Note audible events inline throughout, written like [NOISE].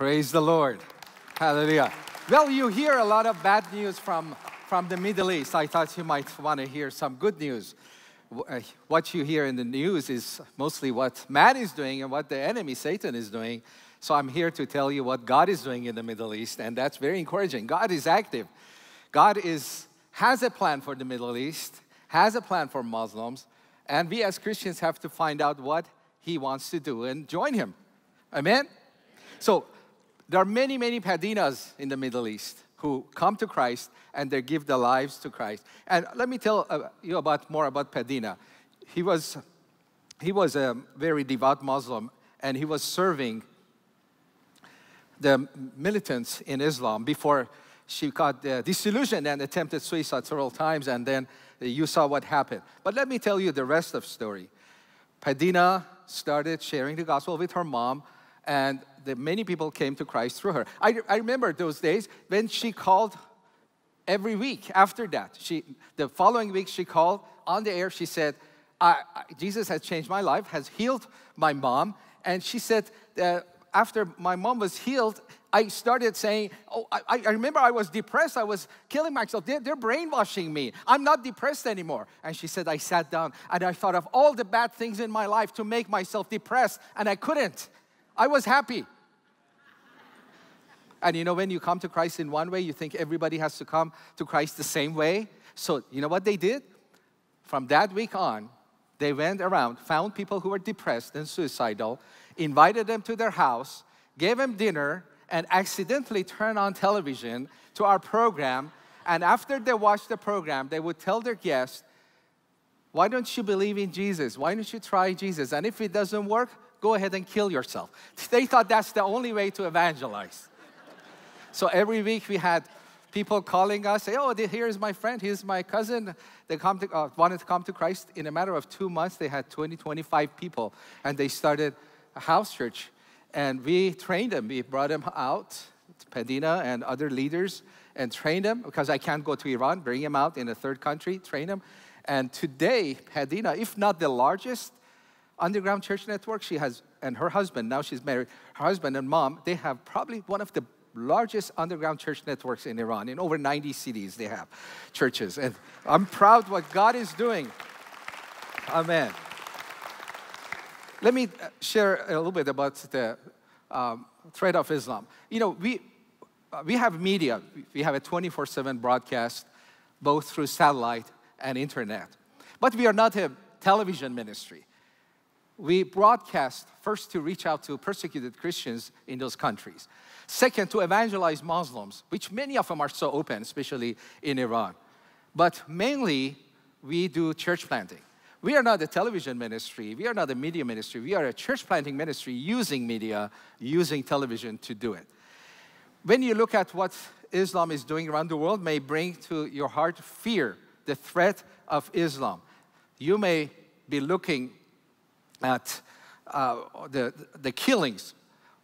Praise the Lord. Hallelujah. Well, you hear a lot of bad news from, from the Middle East. I thought you might want to hear some good news. Uh, what you hear in the news is mostly what man is doing and what the enemy, Satan, is doing. So I'm here to tell you what God is doing in the Middle East, and that's very encouraging. God is active. God is, has a plan for the Middle East, has a plan for Muslims, and we as Christians have to find out what He wants to do and join Him. Amen? So there are many, many Padinas in the Middle East who come to Christ and they give their lives to Christ. And let me tell uh, you about more about Padina. He was, he was a very devout Muslim and he was serving the militants in Islam before she got uh, disillusioned and attempted suicide several times and then you saw what happened. But let me tell you the rest of the story. Padina started sharing the gospel with her mom and the, many people came to Christ through her. I, I remember those days when she called every week after that. She, the following week, she called on the air. She said, I, Jesus has changed my life, has healed my mom. And she said, uh, after my mom was healed, I started saying, Oh, I, I, remember I was depressed. I was killing myself. They're, they're, brainwashing me. I'm not depressed anymore. And she said, I sat down and I thought of all the bad things in my life to make myself depressed, and I couldn't. I was happy. And you know, when you come to Christ in one way, you think everybody has to come to Christ the same way. So, you know what they did? From that week on, they went around, found people who were depressed and suicidal, invited them to their house, gave them dinner, and accidentally turned on television to our program. And after they watched the program, they would tell their guests, Why don't you believe in Jesus? Why don't you try Jesus? And if it doesn't work, go ahead and kill yourself. They thought that's the only way to evangelize. So every week we had people calling us, say, oh, here's my friend, here's my cousin. They come to, uh, wanted to come to Christ. In a matter of two months, they had 20, 25 people, and they started a house church. And we trained them. We brought them out, Padina and other leaders, and trained them because I can't go to Iran, bring them out in a third country, train them. And today, Padina, if not the largest underground church network. She has, and her husband, now she's married, her husband and mom, they have probably one of the largest underground church networks in Iran. In over 90 cities, they have churches. And I'm proud what God is doing. Amen. Let me uh, share a little bit about the um, threat of Islam. You know, we, uh, we have media, we have a 24 7 broadcast, both through satellite and internet. But we are not a television ministry we broadcast first to reach out to persecuted Christians in those countries. Second, to evangelize Muslims, which many of them are so open, especially in Iran. But mainly, we do church planting. We are not a television ministry, we are not a media ministry, we are a church planting ministry using media, using television to do it. When you look at what Islam is doing around the world, may bring to your heart fear, the threat of Islam. You may be looking at uh, the, the killings,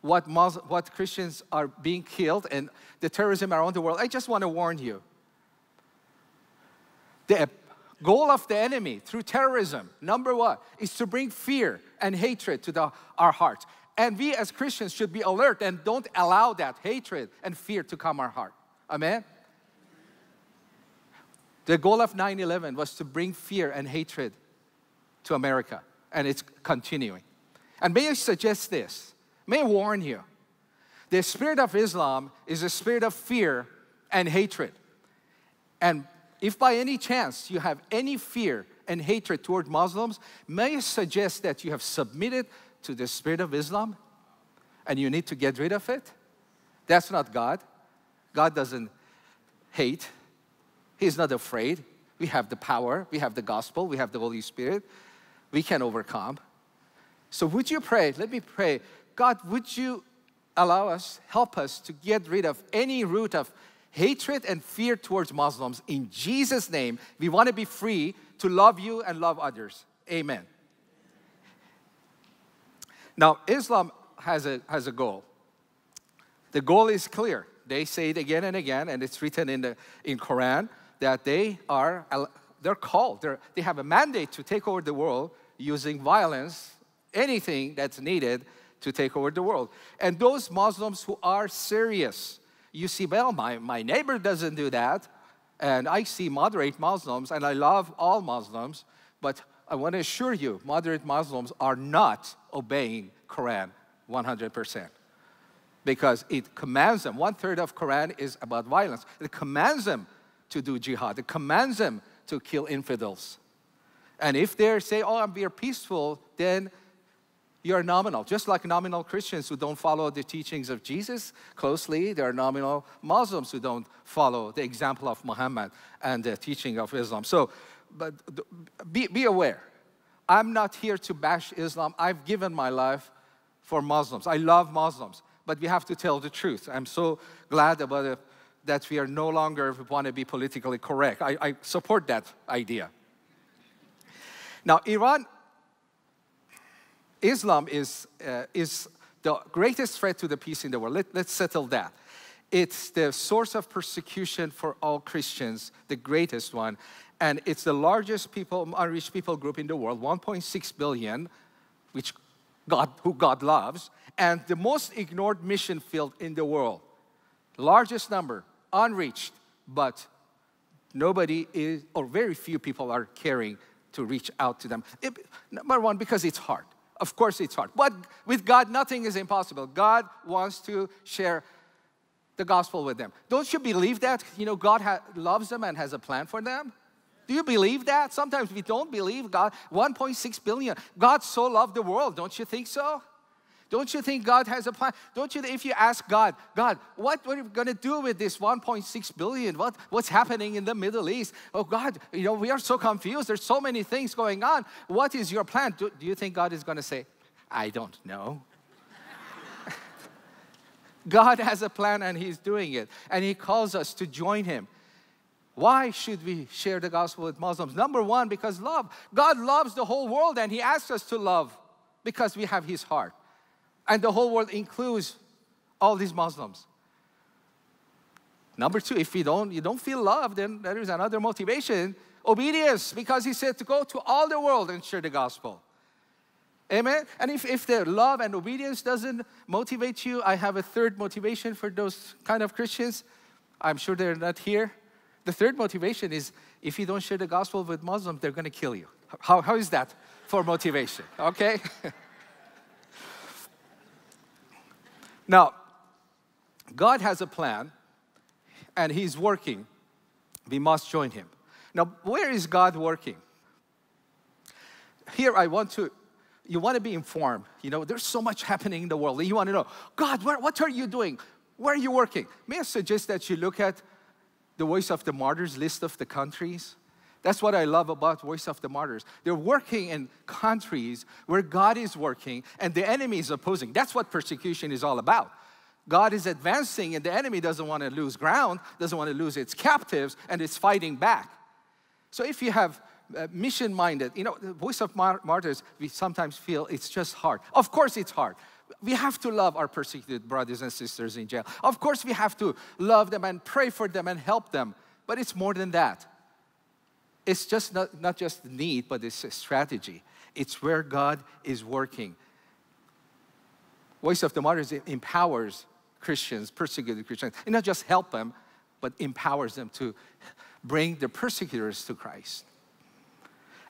what, what Christians are being killed, and the terrorism around the world, I just want to warn you. The goal of the enemy through terrorism, number one, is to bring fear and hatred to the, our hearts. And we as Christians should be alert and don't allow that hatred and fear to come our heart. Amen? The goal of 9 11 was to bring fear and hatred to America and it's continuing. And may I suggest this? May I warn you? The spirit of Islam is a spirit of fear and hatred. And if by any chance you have any fear and hatred toward Muslims, may I suggest that you have submitted to the spirit of Islam and you need to get rid of it? That's not God. God doesn't hate, He's not afraid. We have the power, we have the gospel, we have the Holy Spirit we can overcome. So, would you pray? Let me pray. God, would you allow us, help us to get rid of any root of hatred and fear towards Muslims? In Jesus' name, we want to be free to love you and love others. Amen. Now, Islam has a, has a goal. The goal is clear. They say it again and again, and it's written in the in Quran that they are they're called, they're, they have a mandate to take over the world using violence, anything that's needed to take over the world. And those Muslims who are serious, you see, well, my, my neighbor doesn't do that. And I see moderate Muslims, and I love all Muslims, but I want to assure you, moderate Muslims are not obeying Quran 100% because it commands them. One third of Quran is about violence. It commands them to do jihad. It commands them to kill infidels. And if they say, "Oh, I'm very peaceful," then you're nominal. Just like nominal Christians who don't follow the teachings of Jesus closely, there are nominal Muslims who don't follow the example of Muhammad and the teaching of Islam. So, but be, be aware. I'm not here to bash Islam. I've given my life for Muslims. I love Muslims, but we have to tell the truth. I'm so glad about it that we are no longer want to be politically correct. I, I support that idea. Now, Iran Islam is, uh, is the greatest threat to the peace in the world. Let, let's settle that. It's the source of persecution for all Christians, the greatest one. And it's the largest people, unreached people group in the world, 1.6 billion, which God, who God loves, and the most ignored mission field in the world. Largest number, unreached, but nobody is, or very few people are caring to reach out to them. It, number one, because it's hard. Of course, it's hard. But with God, nothing is impossible. God wants to share the gospel with them. Don't you believe that? You know, God ha- loves them and has a plan for them? Do you believe that? Sometimes we don't believe God. 1.6 billion. God so loved the world. Don't you think so? Don't you think God has a plan? Don't you, if you ask God, God, what, are we going to do with this 1.6 billion? What, what's happening in the Middle East? Oh, God, you know, we are so confused. There's so many things going on. What is your plan? Do, do you think God is going to say, I don't know? [LAUGHS] God has a plan and He's doing it. And He calls us to join Him. Why should we share the gospel with Muslims? Number one, because love. God loves the whole world and He asks us to love because we have His heart. And the whole world includes all these Muslims. Number two, if you don't, you don't feel love, then there is another motivation. Obedience, because he said to go to all the world and share the gospel. Amen? And if, if the love and obedience doesn't motivate you, I have a third motivation for those kind of Christians. I'm sure they're not here. The third motivation is if you don't share the gospel with Muslims, they're going to kill you. How, how is that for motivation? Okay? [LAUGHS] Now, God has a plan and He's working. We must join Him. Now, where is God working? Here, I want to, you want to be informed. You know, there's so much happening in the world. You want to know, God, where, what are you doing? Where are you working? May I suggest that you look at the Voice of the Martyrs list of the countries? That's what I love about Voice of the Martyrs. They're working in countries where God is working and the enemy is opposing. That's what persecution is all about. God is advancing and the enemy doesn't want to lose ground, doesn't want to lose its captives, and it's fighting back. So if you have uh, mission minded, you know, the voice of martyrs, we sometimes feel it's just hard. Of course, it's hard. We have to love our persecuted brothers and sisters in jail. Of course, we have to love them and pray for them and help them. But it's more than that it's just not, not just need, but it's a strategy. It's where God is working. Voice of the Martyrs empowers Christians, persecuted Christians, and not just help them, but empowers them to bring the persecutors to Christ.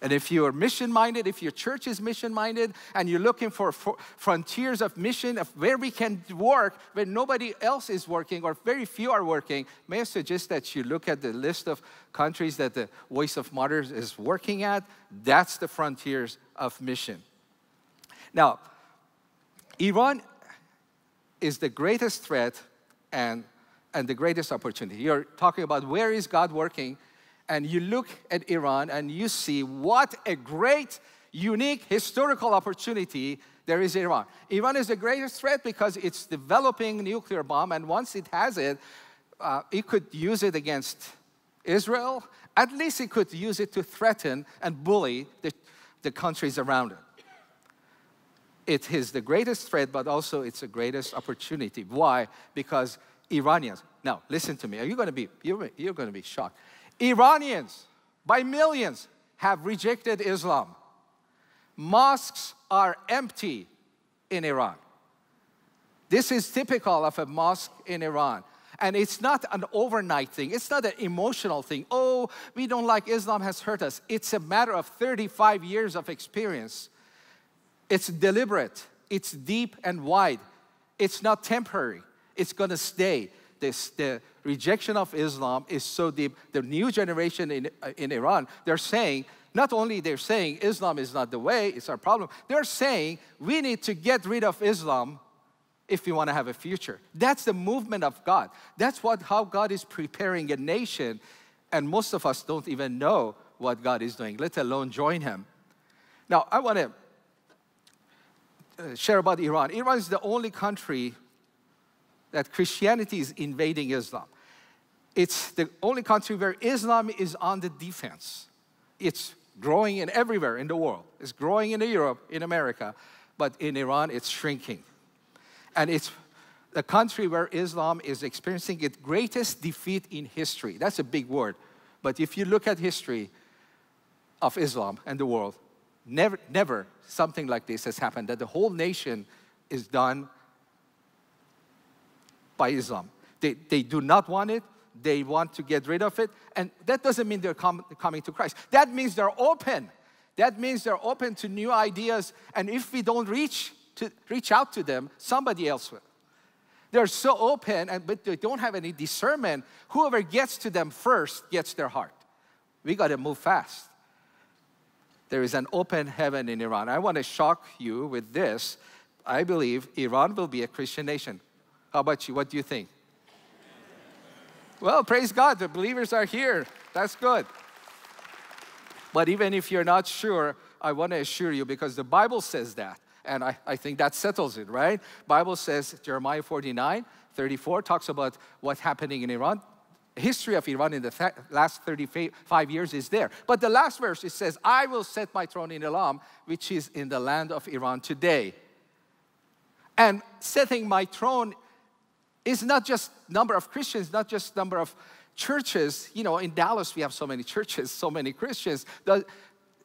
And if you are mission minded, if your church is mission minded, and you're looking for, frontiers of mission, of where we can work, where nobody else is working or very few are working, may I suggest that you look at the list of countries that the Voice of Martyrs is working at? That's the frontiers of mission. Now, Iran is the greatest threat and, and the greatest opportunity. You're talking about where is God working? And you look at Iran and you see what a great, unique historical opportunity there is in Iran. Iran is the greatest threat because it's developing nuclear bomb, and once it has it, uh, it could use it against Israel. At least it could use it to threaten and bully the, the countries around it. It is the greatest threat, but also it's the greatest opportunity. Why? Because Iranians. Now, listen to me. Are you going to be? You're, you're going to be shocked. Iranians, by millions, have rejected Islam. Mosques are empty in Iran. This is typical of a mosque in Iran. And it's not an overnight thing. It's not an emotional thing. Oh, we don't like Islam has hurt us. It's a matter of 35 years of experience. It's deliberate, it's deep and wide. It's not temporary. It's going to stay. This, the rejection of Islam is so deep. The new generation in, uh, in Iran, they're saying, not only they're saying Islam is not the way, it's our problem, they're saying we need to get rid of Islam if we want to have a future. That's the movement of God. That's what, how God is preparing a nation, and most of us don't even know what God is doing, let alone join Him. Now, I want to uh, share about Iran. Iran is the only country that Christianity is invading Islam. It's the only country where Islam is on the defense. It's growing in everywhere in the world. It's growing in Europe, in America, but in Iran it's shrinking. And it's the country where Islam is experiencing its greatest defeat in history. That's a big word. But if you look at history of Islam and the world, never, never something like this has happened, that the whole nation is done by Islam. They, they do not want it. They want to get rid of it. And that doesn't mean they're com coming to Christ. That means they're open. That means they're open to new ideas. And if we don't reach, to, reach out to them, somebody else will. They're so open, and, but they don't have any discernment. Whoever gets to them first gets their heart. We got to move fast. There is an open heaven in Iran. I want to shock you with this. I believe Iran will be a Christian nation. How about you? What do you think? Well, praise God, the believers are here. That's good. But even if you're not sure, I want to assure you because the Bible says that. And I, I think that settles it, right? Bible says, Jeremiah 49, 34 talks about what's happening in Iran. History of Iran in the th last 35 years is there. But the last verse, it says, I will set my throne in Elam, which is in the land of Iran today. And setting my throne is not just number of Christians, not just number of churches. You know, in Dallas we have so many churches, so many Christians. Does,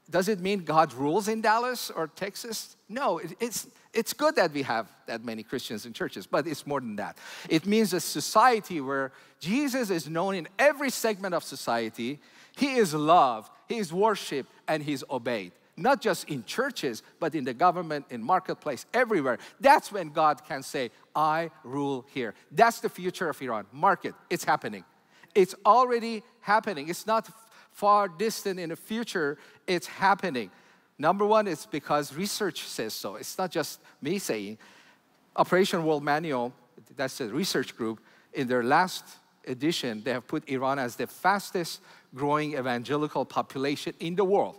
does it mean God rules in Dallas or Texas? No, it, it's, it's good that we have that many Christians in churches, but it's more than that. It means a society where Jesus is known in every segment of society. He is loved, He is worshiped, and He's obeyed not just in churches, but in the government, in marketplace, everywhere. That's when God can say, I rule here. That's the future of Iran. Market, it's happening. It's already happening. It's not far distant in the future, it's happening. Number one, it's because research says so. It's not just me saying. Operation World Manual, that's a research group, in their last edition, they have put Iran as the fastest growing evangelical population in the world.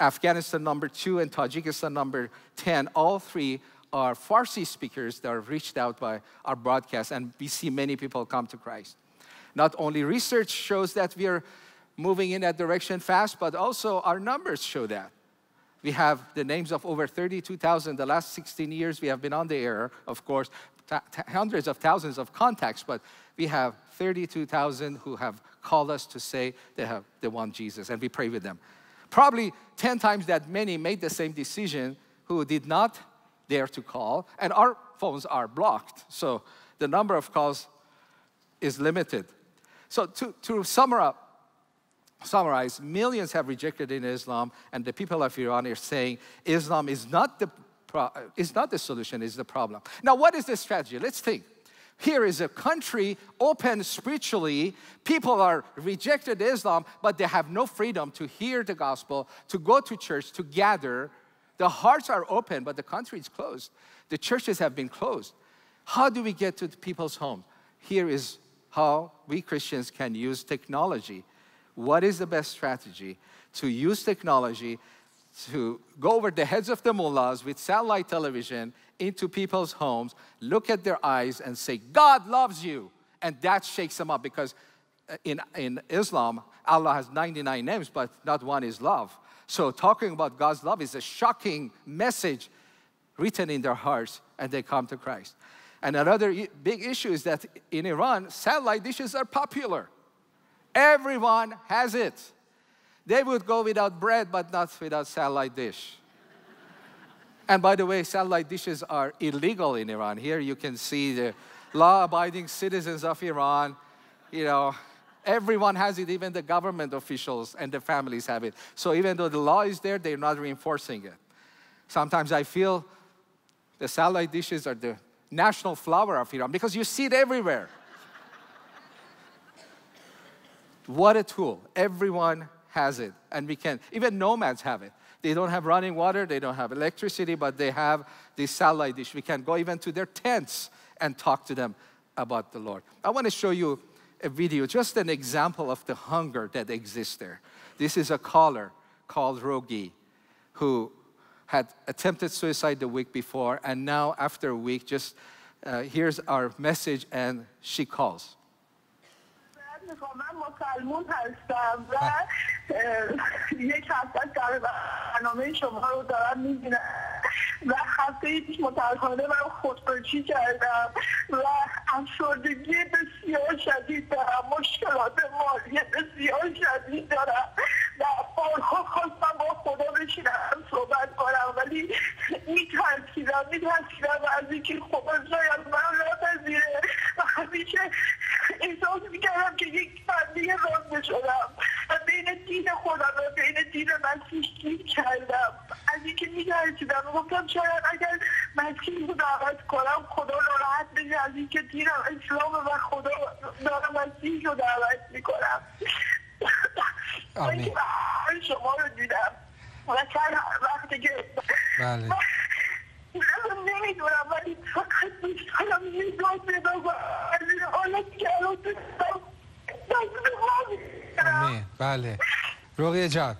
Afghanistan number two and Tajikistan number 10, all three are Farsi speakers that are reached out by our broadcast, and we see many people come to Christ. Not only research shows that we are moving in that direction fast, but also our numbers show that. We have the names of over 32,000 the last 16 years we have been on the air, of course, hundreds of thousands of contacts, but we have 32,000 who have called us to say they, have, they want Jesus, and we pray with them. Probably 10 times that many made the same decision who did not dare to call, and our phones are blocked. So the number of calls is limited. So to, to summarize, summarize, millions have rejected in Islam, and the people of Iran are saying Islam is not the, is not the solution, is the problem. Now, what is the strategy? Let's think. Here is a country open spiritually. People are rejected Islam, but they have no freedom to hear the gospel, to go to church, to gather. The hearts are open, but the country is closed. The churches have been closed. How do we get to the people's home? Here is how we Christians can use technology. What is the best strategy? To use technology to go over the heads of the mullahs with satellite television into people's homes, look at their eyes, and say, God loves you. And that shakes them up because uh, in, in Islam, Allah has 99 names, but not one is love. So, talking about God's love is a shocking message written in their hearts, and they come to Christ. And another big issue is that in Iran, satellite dishes are popular. Everyone has it. They would go without bread, but not without satellite dish. And by the way, satellite dishes are illegal in Iran. Here you can see the law abiding citizens of Iran. You know, everyone has it, even the government officials and the families have it. So even though the law is there, they're not reinforcing it. Sometimes I feel the satellite dishes are the national flower of Iran because you see it everywhere. what a tool. Everyone has it, and we can, even nomads have it. They don't have running water, they don't have electricity, but they have this satellite dish. We can go even to their tents and talk to them about the Lord. I want to show you a video, just an example of the hunger that exists there. This is a caller called Rogi who had attempted suicide the week before, and now after a week, just uh, here's our message, and she calls. و یک هفته در برنامه شما رو دارم می‌بینم و هفته پیش متاسفانه من خودکشی کردم و افسردگی بسیار شدید دارم مشکلات مالی بسیار شدید دارم و بارها خواستم با خدا بشینم صحبت کنم ولی میترسیدم میترسیدم از اینکه خدا شاید من را پذیره و همیشه احساس می‌کردم که یک بنده رازه شدم و بین دین خودم و بین دین مسیح گیر کردم. از اینکه میترسیدم گفتم شاید اگر مسیح رو دعوت کنم خدا ناراحت بشه. از اینکه دینم اسلام و خدا دارم مسیح رو دعوت می‌کنم. آمین. شما رو دیدم. و چند وقتی که بله. من نمی‌دونم ولی فقط دوست دارم نجات پیدا کنم از این حالتی که الان دارم. آمین بله. رقیه جان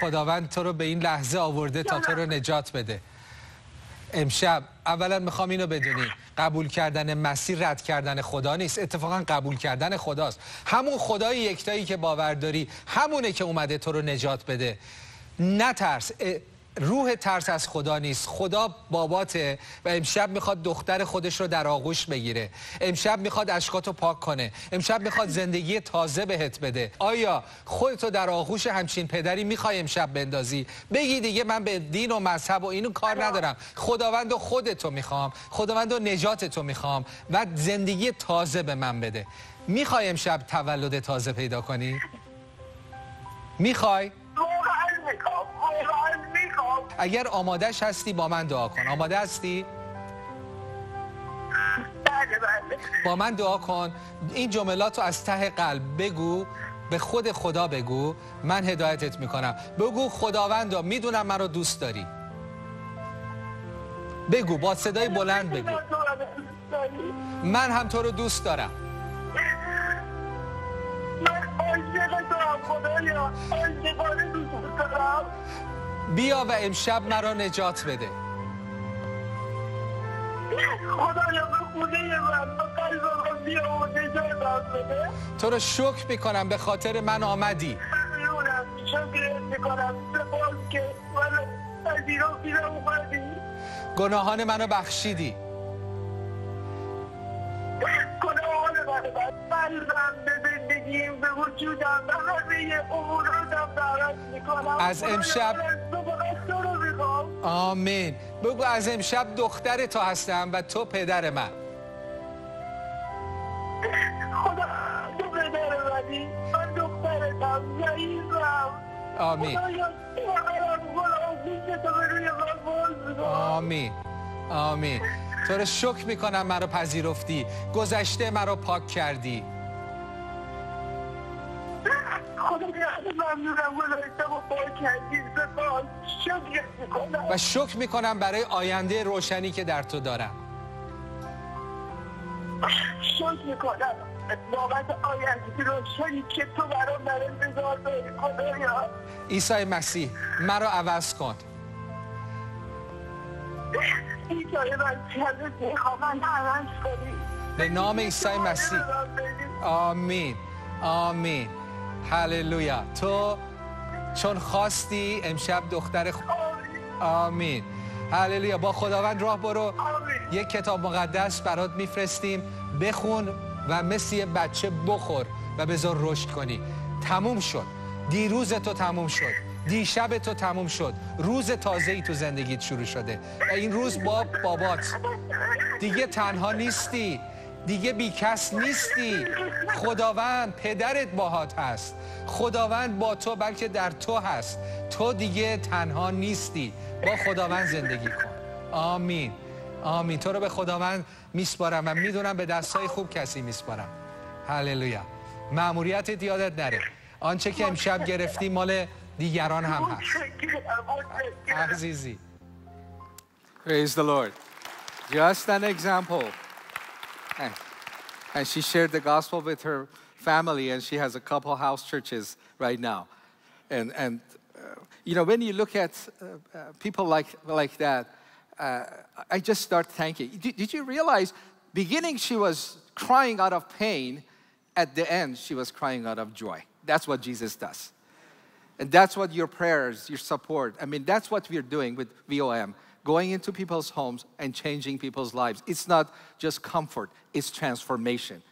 خداوند تو رو به این لحظه آورده تا تو رو نجات بده. امشب اولا می‌خوام اینو بدونی. قبول کردن مسیر رد کردن خدا نیست. اتفاقا قبول کردن خداست. همون خدای یکتایی که باور داری همونه که اومده تو رو نجات بده. نترس. روح ترس از خدا نیست. خدا باباته و امشب می‌خواد دختر خودش رو در آغوش بگیره. امشب می‌خواد اشکاتو پاک کنه. امشب می‌خواد زندگی تازه بهت بده. آیا خودتو در آغوش همچین پدری می‌خوای امشب بندازی؟ بگی دیگه من به دین و مذهب و اینو کار ندارم. خداوند و خودتو می‌خوام. خداوند و نجاتتو می‌خوام. و زندگی تازه به من بده. می‌خوای امشب تولد تازه پیدا کنی؟ می‌خوای؟ اگر آمادش هستی با من دعا کن. آماده هستی؟ بله بله. با من دعا کن. این جملات رو از ته قلب بگو به خود خدا بگو. من هدایتت می‌کنم. بگو خداوندا می‌دونم من رو دوست داری. بگو با صدای بلند بگو. من هم تو رو دوست دارم. من عاشق تو خدایا. عاشقانه دوست دارم. بیا و امشب مرا نجات بده. خدایا به خونه من به قلب من بیا و نجاتم بده. تو رو شکر می‌کنم به خاطر من آمدی. ممنونم شکر می‌کنم. سپاس که من از ایران بیرون اومدی. گناهان منو بخشیدی. گناهان من من قلبم به به وجودم به همه اموراتم دعوت می‌کنم. از امشب- آمین. بگو از امشب دختر تو هستم و تو پدر من. خدا تو پدر منی. من دخترتم ضعیفم آمین. آمین. آمین. تو رو شکر می‌کنم مرا پذیرفتی. گذشته مرا پاک کردی. ممنونم گذاشتم و سپاس شکر می‌کنم. و شکر می‌کنم برای آینده روشنی که در تو دارم. شکر می‌کنم. بابت آینده روشنی که تو برام در انتظار داری خدایا. عیسی مسیح مرا عوض کن. من چند می‌خوام من عوض کنی. به نام عیسی مسیح. آمین. آمین. هللویا. تو چون خواستی امشب دختر خ... آمین. هللویا. با خداوند راه برو. آمین. یک کتاب مقدس برات میفرستیم. بخون و مثل یه بچه بخور و بذار رشد کنی. تموم شد. دیروز تو تموم شد. دیشب تو تموم شد. روز تازه ای تو زندگیت شروع شده. و این روز با بابات. دیگه تنها نیستی. دیگه بیکس نیستی. خداوند پدرت باهات هست. خداوند با تو بلکه در تو هست. تو دیگه تنها نیستی. با خداوند زندگی کن. آمین. آمین. تو رو به خداوند میسپارم و می‌دونم به دستای خوب کسی میسپارم. هللویا. معمولیتت یادت نره. آنچه که امشب گرفتی مال دیگران هم هست. عزیزی. Praise the Lord. Just an example. And, and she shared the gospel with her family, and she has a couple house churches right now. And, and uh, you know, when you look at uh, uh, people like, like that, uh, I just start thanking. Did, did you realize, beginning she was crying out of pain, at the end she was crying out of joy. That's what Jesus does. And that's what your prayers, your support, I mean, that's what we're doing with VOM, going into people's homes and changing people's lives. It's not just comfort, it's transformation.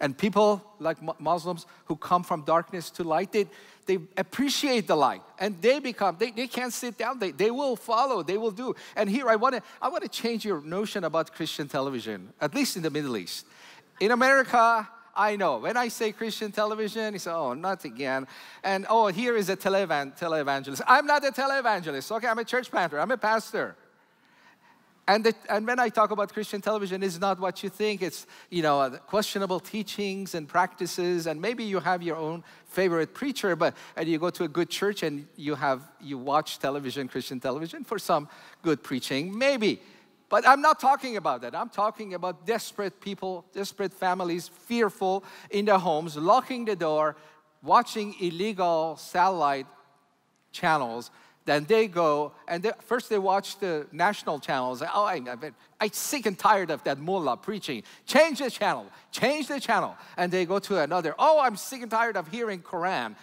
And people like Muslims who come from darkness to light, they, they appreciate the light and they become, they, they can't sit down, they, they will follow, they will do. And here I wanna, I wanna change your notion about Christian television, at least in the Middle East. In America, I know. When I say Christian television, you say, oh, not again. And oh, here is a televan- televangelist. I'm not a televangelist, okay? I'm a church planter, I'm a pastor. And, the, and when I talk about Christian television, it's not what you think. It's, you know, uh, questionable teachings and practices, and maybe you have your own favorite preacher, but and you go to a good church and you have you watch television, Christian television for some good preaching, maybe. But I'm not talking about that. I'm talking about desperate people, desperate families, fearful in their homes, locking the door, watching illegal satellite channels. Then they go and they, first they watch the national channels. Oh, I, I'm sick and tired of that mullah preaching. Change the channel. Change the channel. And they go to another. Oh, I'm sick and tired of hearing Quran.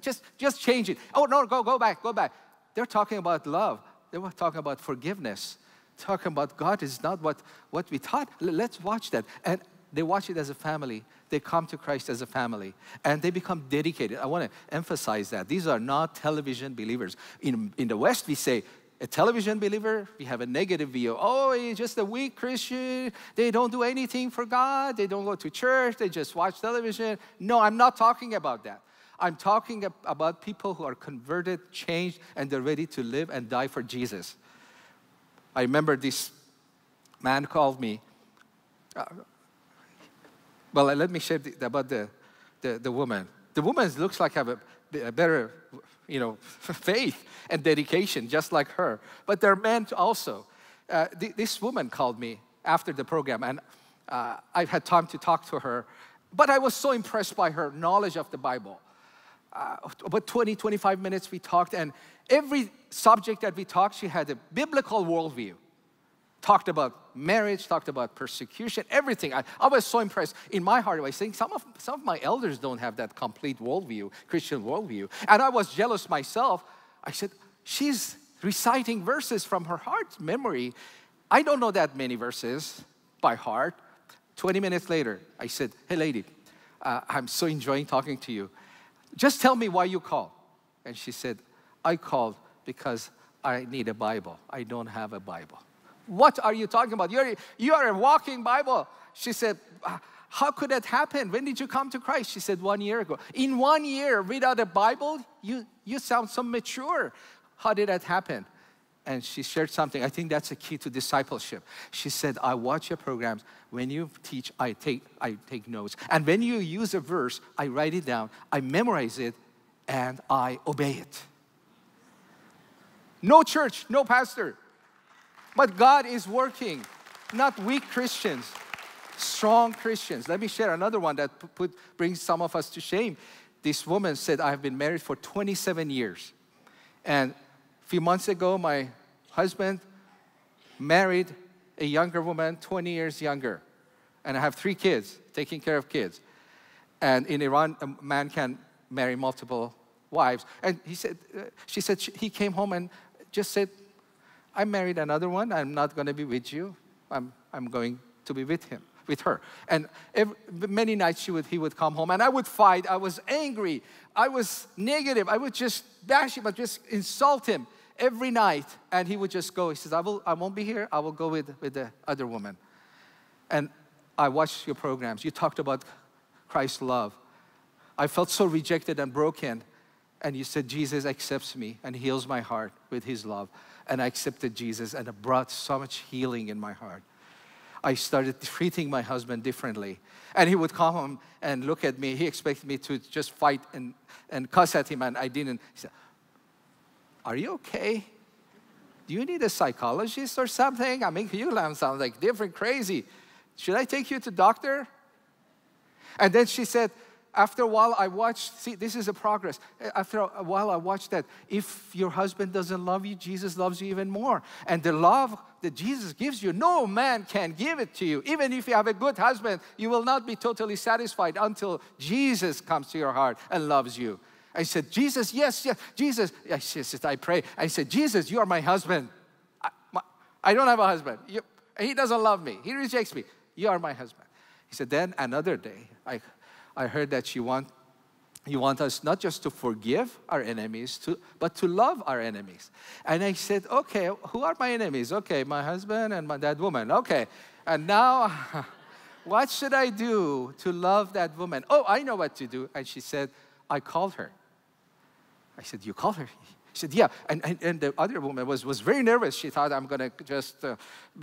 Just, just change it. Oh no, go, go back, go back. They're talking about love. They were talking about forgiveness talking about God is not what, what we thought. Let's watch that. And they watch it as a family. They come to Christ as a family and they become dedicated. I want to emphasize that. These are not television believers. In, in the West, we say, a television believer, we have a negative view. Oh, he's just a weak Christian. They don't do anything for God. They don't go to church. They just watch television. No, I'm not talking about that. I'm talking about people who are converted, changed, and they're ready to live and die for Jesus. I remember this man called me. Uh, Well, let me share the, about the, the, the, woman. The woman looks like have a, a better, you know, [LAUGHS] faith and dedication, just like her. But there are men also. Uh, th this woman called me after the program, and uh, I've had time to talk to her. But I was so impressed by her knowledge of the Bible. Uh, about 20, 25 minutes we talked, and every subject that we talked, she had a biblical worldview. Talked about marriage, talked about persecution, everything. I, I was so impressed. In my heart, I was saying, some of, some of my elders don't have that complete worldview, Christian worldview. And I was jealous myself. I said, she's reciting verses from her heart memory. I don't know that many verses by heart. 20 minutes later, I said, Hey, lady, uh, I'm so enjoying talking to you. Just tell me why you called. And she said, I called because I need a Bible. I don't have a Bible. What are you talking about? You're, you are a walking Bible. She said, How could that happen? When did you come to Christ? She said, One year ago. In one year, without a Bible, you, you sound so mature. How did that happen? And she shared something. I think that's a key to discipleship. She said, I watch your programs. When you teach, I take, I take notes. And when you use a verse, I write it down, I memorize it, and I obey it. No church, no pastor. But God is working, not weak Christians, strong Christians. Let me share another one that put, brings some of us to shame. This woman said, I've been married for 27 years. And a few months ago, my husband married a younger woman, 20 years younger. And I have three kids, taking care of kids. And in Iran, a man can marry multiple wives. And he said, uh, she said he came home and just said, I married another one. I'm not going to be with you. I'm, I'm going to be with him, with her. And every, many nights she would, he would come home and I would fight. I was angry. I was negative. I would just bash him, I just insult him every night. And he would just go, he says, I, will, I won't be here. I will go with, with the other woman. And I watched your programs. You talked about Christ's love. I felt so rejected and broken. And you said, Jesus accepts me and heals my heart with his love. And I accepted Jesus and it brought so much healing in my heart. I started treating my husband differently. And he would come home and look at me. He expected me to just fight and, and cuss at him, and I didn't. He said, Are you okay? Do you need a psychologist or something? I mean, you sound like different, crazy. Should I take you to doctor? And then she said, after a while I watched, see, this is a progress. Uh, after a while I watched that if your husband doesn't love you, Jesus loves you even more. And the love that Jesus gives you, no man can give it to you. Even if you have a good husband, you will not be totally satisfied until Jesus comes to your heart and loves you. I said, Jesus, yes, yes, Jesus. I said, I pray. I said, Jesus, you are my husband. I, don't have a husband. He doesn't love me. He rejects me. You are my husband. He said, then another day, I I heard that you want, you want us not just to forgive our enemies, to, but to love our enemies. And I said, okay, who are my enemies? Okay, my husband and my, that woman. Okay, and now [LAUGHS] what should I do to love that woman? Oh, I know what to do. And she said, I called her. I said, you called her? [LAUGHS] She said, yeah. And, and, and, the other woman was, was very nervous. She thought I'm going to just uh,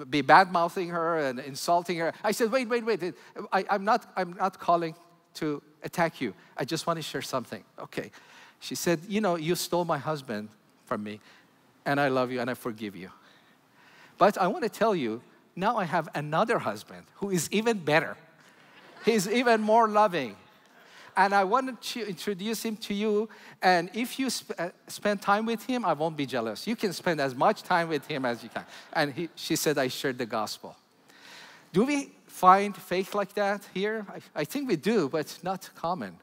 be bad mouthing her and insulting her. I said, wait, wait, wait. I, I'm, not, I'm not calling to attack you. I just want to share something. Okay. She said, You know, you stole my husband from me, and I love you and I forgive you. But I want to tell you, now I have another husband who is even better. He's even more loving. And I want to introduce him to you. And if you sp- uh, spend time with him, I won't be jealous. You can spend as much time with him as you can. And he, she said, I shared the gospel. Do we find faith like that here? I, I think we do, but it's not common.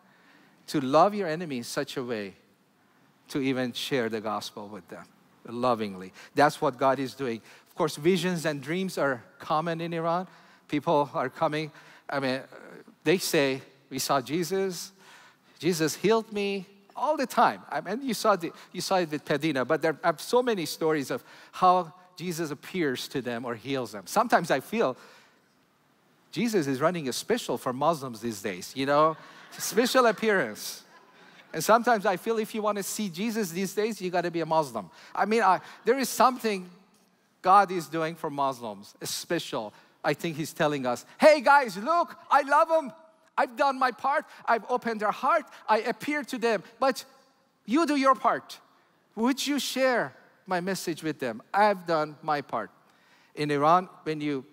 To love your enemy in such a way to even share the gospel with them lovingly. That's what God is doing. Of course, visions and dreams are common in Iran. People are coming. I mean, uh, they say, We saw Jesus, Jesus healed me all the time. I mean, you saw, the, you saw it with Padina, but there are so many stories of how Jesus appears to them or heals them. Sometimes I feel Jesus is running a special for Muslims these days, you know, special appearance. And sometimes I feel if you want to see Jesus these days, you got to be a Muslim. I mean, I, there is something God is doing for Muslims, special. I think He's telling us, hey guys, look, I love them. I've done my part. I've opened their heart. I appear to them. But you do your part. Would you share my message with them? I've done my part. In Iran, when you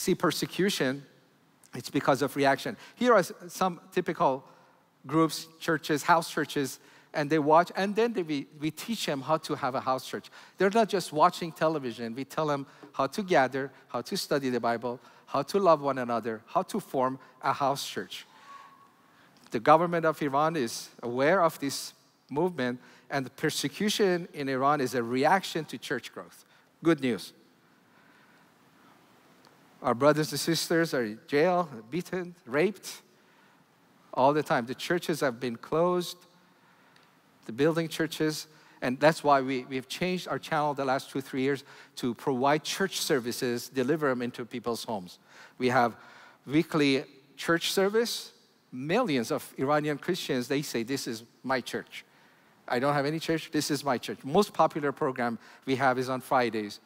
see persecution, it's because of reaction. Here are some typical groups, churches, house churches, and they watch, and then they, we, we teach them how to have a house church. They're not just watching television, we tell them how to gather, how to study the Bible, how to love one another, how to form a house church. The government of Iran is aware of this movement, and the persecution in Iran is a reaction to church growth. Good news. Our brothers and sisters are in jail, beaten, raped all the time. The churches have been closed, the building churches, and that's why we, we've changed our channel the last two, three years to provide church services, deliver them into people's homes. We have weekly church service. Millions of Iranian Christians, they say, This is my church. I don't have any church, this is my church. Most popular program we have is on Fridays.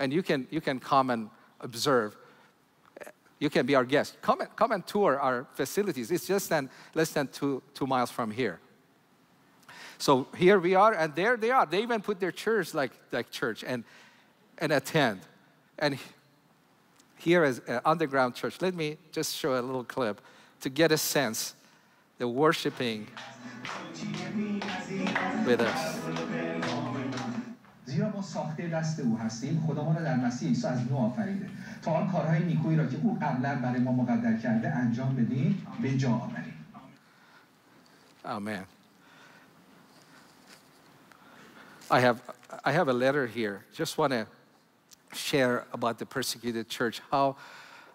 And you can, you can come and observe you can be our guest. Come and, come and tour our facilities. It's just then less than two, two miles from here. So here we are, and there they are. They even put their church like, like church and, and attend. And here is an underground church. Let me just show a little clip to get a sense the worshiping with us. زیرا ما ساخته دست او هستیم خدا ما را در مسیح عیسی از نو آفریده تا آن کارهای نیکویی را که او قبلا برای ما مقدر کرده انجام بدیم به جا آوریم Amen. I have, I have a letter here. Just want to share about the persecuted church, how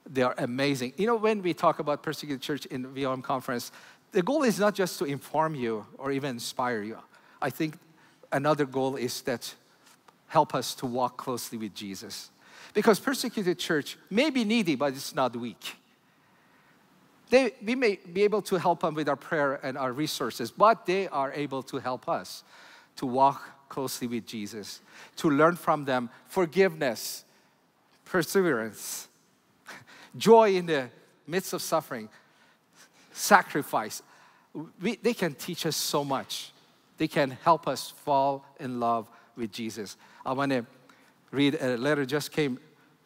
They are amazing. You know, when we talk about persecuted church in VOM conference, the goal is not just to inform you or even inspire you. I think another goal is that help us to walk closely with Jesus. Because persecuted church may be needy, but it's not weak. They, we may be able to help them with our prayer and our resources, but they are able to help us to walk closely with Jesus, to learn from them forgiveness, perseverance, [LAUGHS] joy in the midst of suffering, sacrifice. We, they can teach us so much. They can help us fall in love with Jesus. I want to read a letter just came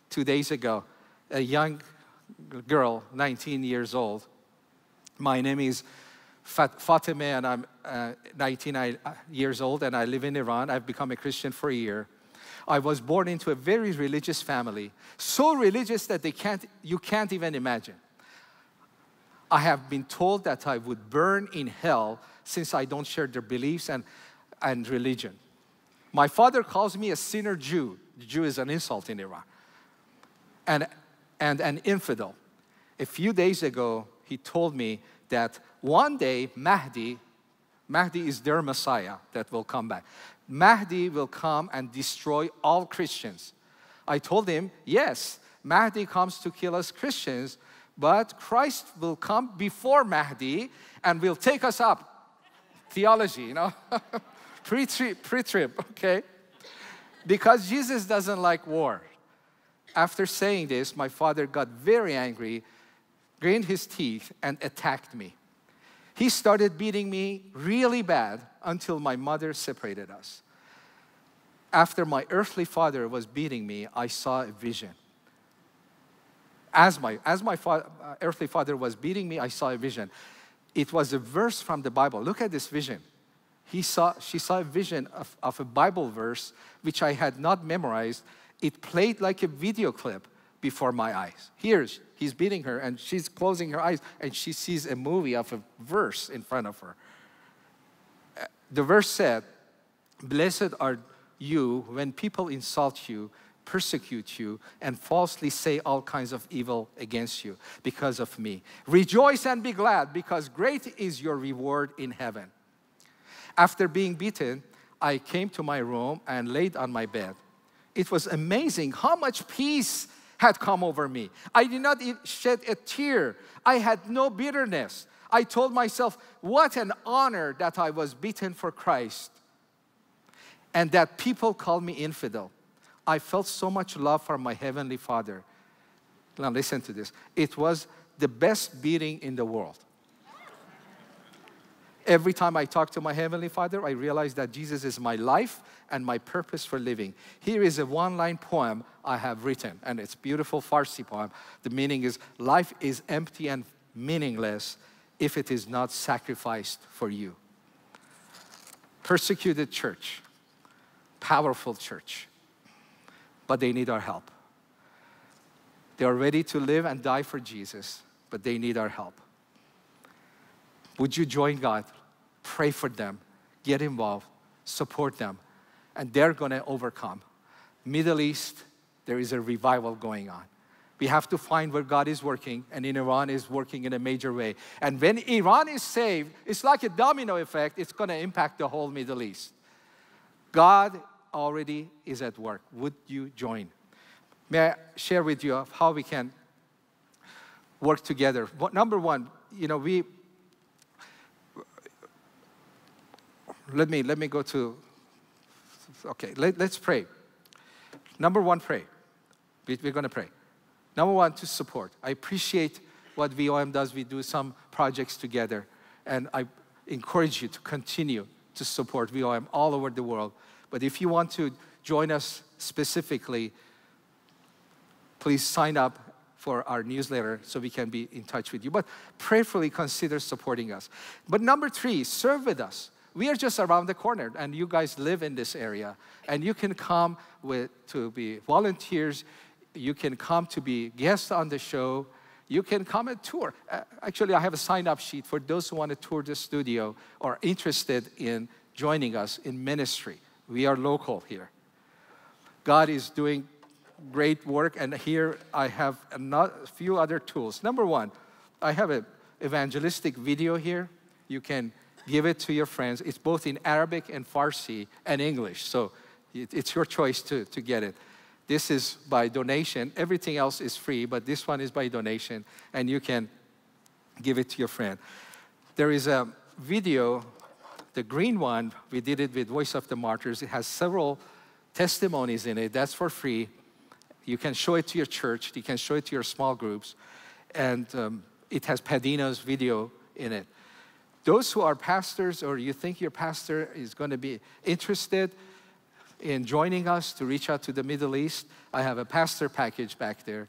two days ago. A young girl, 19 years old. My name is Fat- Fatima, and I'm uh, 19 uh, years old, and I live in Iran. I've become a Christian for a year. I was born into a very religious family, so religious that they can't, you can't even imagine. I have been told that I would burn in hell since I don't share their beliefs and, and religion. My father calls me a sinner Jew. Jew is an insult in Iran. And, and an infidel. A few days ago, he told me that one day Mahdi, Mahdi is their Messiah that will come back. Mahdi will come and destroy all Christians. I told him, yes, Mahdi comes to kill us Christians, but Christ will come before Mahdi and will take us up. Theology, you know? [LAUGHS] pre-trib, pre-trib, [LAUGHS] okay? Because Jesus doesn't like war. After saying this, my father got very angry, grinned his teeth, and attacked me. He started beating me really bad until my mother separated us. After my earthly father was beating me, I saw a vision. As my, as my fa- uh, earthly father was beating me, I saw a vision. It was a verse from the Bible. Look at this vision. He saw, she saw a vision of, of a Bible verse which I had not memorized. It played like a video clip before my eyes. Here's he's beating her, and she's closing her eyes, and she sees a movie of a verse in front of her. Uh, the verse said, Blessed are you when people insult you, persecute you, and falsely say all kinds of evil against you because of me. Rejoice and be glad, because great is your reward in heaven. After being beaten, I came to my room and laid on my bed. It was amazing how much peace had come over me. I did not shed a tear. I had no bitterness. I told myself, what an honor that I was beaten for Christ and that people called me infidel. I felt so much love for my Heavenly Father. Now, listen to this. It was the best beating in the world. Every time I talk to my Heavenly Father, I realize that Jesus is my life and my purpose for living. Here is a one line poem I have written, and it's beautiful Farsi poem. The meaning is life is empty and meaningless if it is not sacrificed for you. Persecuted church, powerful church, but they need our help. They are ready to live and die for Jesus, but they need our help. Would you join God? Pray for them, get involved, support them, and they're going to overcome. Middle East, there is a revival going on. We have to find where God is working, and in Iran is working in a major way. And when Iran is saved, it's like a domino effect, it's going to impact the whole Middle East. God already is at work. Would you join? May I share with you how we can work together? Number one, you know, we let me let me go to okay let, us pray. Number one pray. We, we're going to pray. Number one to support. I appreciate what VOM does. We do some projects together and i encourage you to continue to support VOM all over the world. But if you want to join us specifically please sign up for our newsletter so we can be in touch with you. But prayerfully consider supporting us. But number three serve with us we are just around the corner and you guys live in this area. And you can come with to be volunteers. You can come to be guests on the show. You can come and tour. Uh, actually i have a sign up sheet for those who want to tour the studio or interested in joining us in ministry. We are local here. God is doing great work, and here I have a few other tools. Number one, I have an evangelistic video here. You can give it to your friends. It's both in Arabic and Farsi and English, so it's your choice to, to get it. This is by donation. Everything else is free, but this one is by donation, and you can give it to your friend. There is a video, the green one, we did it with Voice of the Martyrs. It has several testimonies in it. That's for free. You can show it to your church, you can show it to your small groups, and um, it has Padina's video in it. Those who are pastors or you think your pastor is going to be interested in joining us to reach out to the Middle East, I have a pastor package back there.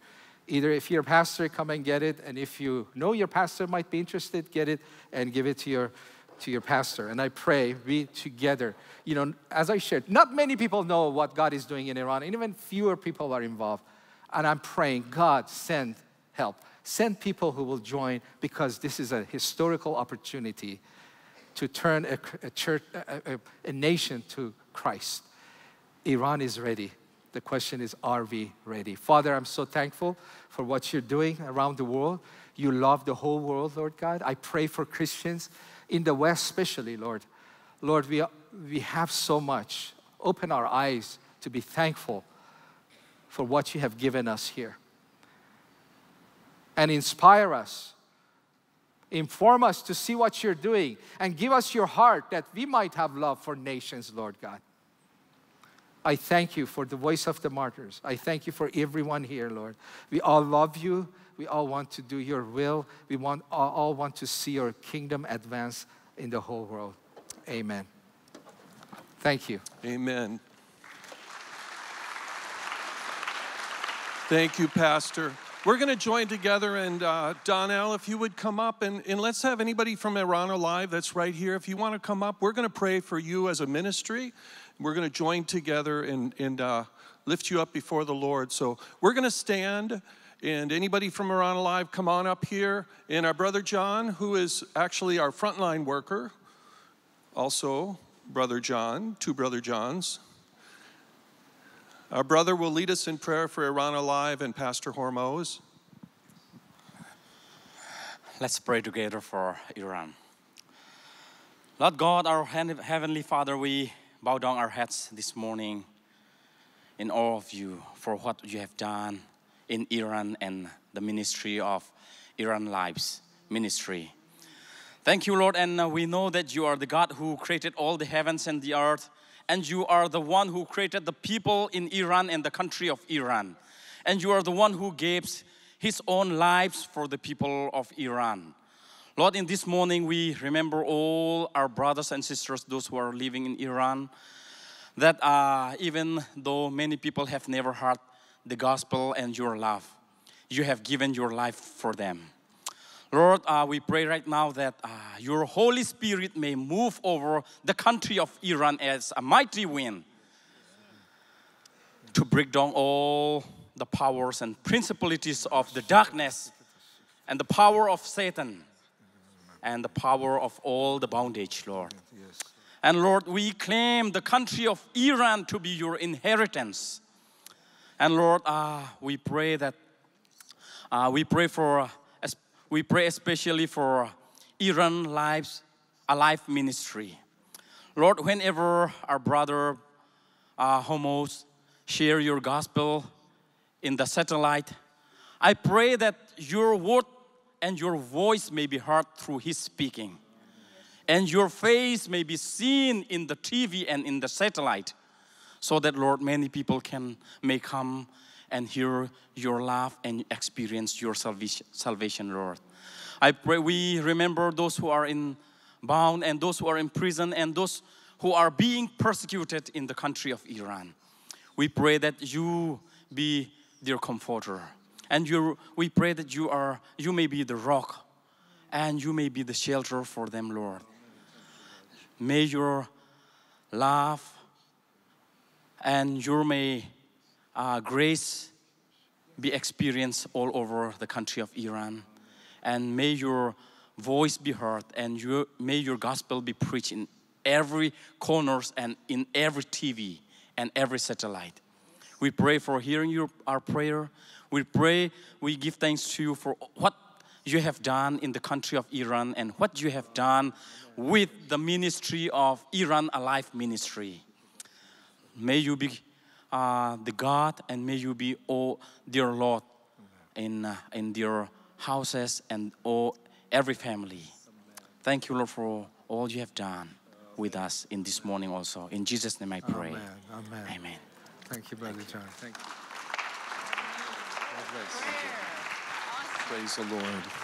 Either if you're a pastor, come and get it, and if you know your pastor might be interested, get it and give it to your to your pastor. And I pray we together, you know, as I shared, not many people know what God is doing in Iran, and even fewer people are involved. And I'm praying, God, send help. Send people who will join because this is a historical opportunity to turn a, a church, a, a, nation to Christ. Iran is ready. The question is, are we ready? Father, I'm so thankful for what you're doing around the world. You love the whole world, Lord God. I pray for Christians in the West, especially, Lord. Lord, we, we have so much. Open our eyes to be thankful for what you have given us here and inspire us. Inform us to see what you're doing and give us your heart that we might have love for nations, Lord God. I thank you for the voice of the martyrs. I thank you for everyone here, Lord. We all love you. We all want to do your will. We want, all want to see your kingdom advance in the whole world. Amen. Thank you. Amen. Thank you, Pastor. We're going to join together, and uh, Donnell, if you would come up, and, and let's have anybody from Iran Alive that's right here. If you want to come up, we're going to pray for you as a ministry. We're going to join together and, and uh, lift you up before the Lord. So we're going to stand, and anybody from Iran Alive, come on up here. And our brother John, who is actually our frontline worker, also brother John, two brother Johns. Our brother will lead us in prayer for Iran Alive and Pastor Hormoz. Let's pray together for Iran. Lord God, our Heavenly Father, we bow down our heads this morning in awe of you for what you have done in Iran and the ministry of Iran Alive Ministry. Thank you, Lord, and uh, we know that you are the God who created all the heavens and the earth and you are the one who created the people in Iran and the country of Iran. And you are the one who gave his own lives for the people of Iran. Lord, in this morning we remember all our brothers and sisters, those who are living in Iran, that uh, even though many people have never heard the gospel and your love, you have given your life for them. Lord, uh, we pray right now that uh, your Holy Spirit may move over the country of Iran as a mighty wind to break down all the powers and principalities of the darkness and the power of Satan and the power of all the bondage, Lord. And Lord, we claim the country of Iran to be your inheritance. And Lord, uh, we pray that uh, we pray for we pray especially for Iran Lives Alive Ministry. Lord, whenever our brother uh, Hormoz share your gospel in the satellite, I pray that your word and your voice may be heard through his speaking, and your face may be seen in the TV and in the satellite, so that Lord, many people can may come and hear your love and experience your salvation, Lord. I pray we remember those who are in bound and those who are in prison and those who are being persecuted in the country of Iran. We pray that you be their comforter. And you, we pray that you are you may be the rock and you may be the shelter for them, Lord. May your love and your may uh, grace be experienced all over the country of Iran. And may your voice be heard and your, may your gospel be preached in every corners and in every TV and every satellite. We pray for hearing your, our prayer. We pray, we give thanks to you for what you have done in the country of Iran and what you have done with the ministry of Iran Alive Ministry. May you be uh, the God and may you be, oh dear Lord, in, uh, in their houses and all, every family. Thank you, Lord, for all you have done with us in this morning also. In Jesus' name I pray. Amen. Amen. Amen. Thank you, Brother John. Thank you. Praise the Lord.